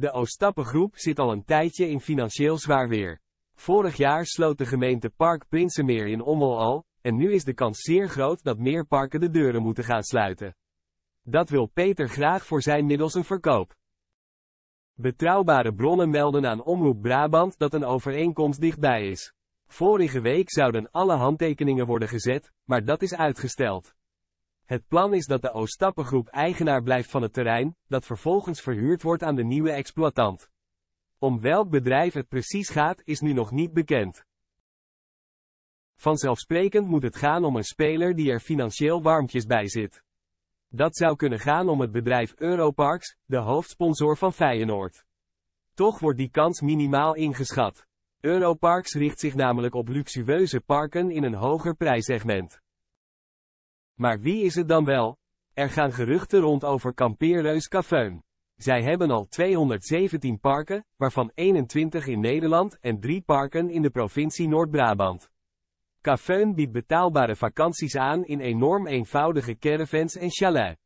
De Oostappengroep zit al een tijdje in financieel zwaar weer. Vorig jaar sloot de gemeente Park Prinsenmeer in Ommel al, en nu is de kans zeer groot dat meer parken de deuren moeten gaan sluiten. Dat wil Peter graag voor zijn middels een verkoop. Betrouwbare bronnen melden aan Omroep Brabant dat een overeenkomst dichtbij is. Vorige week zouden alle handtekeningen worden gezet, maar dat is uitgesteld. Het plan is dat de Oostappengroep eigenaar blijft van het terrein, dat vervolgens verhuurd wordt aan de nieuwe exploitant. Om welk bedrijf het precies gaat is nu nog niet bekend. Vanzelfsprekend moet het gaan om een speler die er financieel warmtjes bij zit. Dat zou kunnen gaan om het bedrijf Europarks, de hoofdsponsor van Feyenoord. Toch wordt die kans minimaal ingeschat. Europarks richt zich namelijk op luxueuze parken in een hoger prijssegment. Maar wie is het dan wel? Er gaan geruchten rond over kampeerreus Cafeun. Zij hebben al 217 parken, waarvan 21 in Nederland en 3 parken in de provincie Noord-Brabant. Cafeun biedt betaalbare vakanties aan in enorm eenvoudige caravans en chalets.